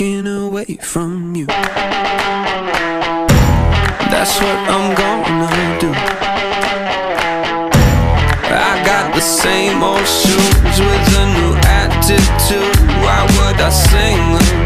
walking away from you. That's what I'm gonna do. I got the same old shoes with a new attitude. Why would I sing?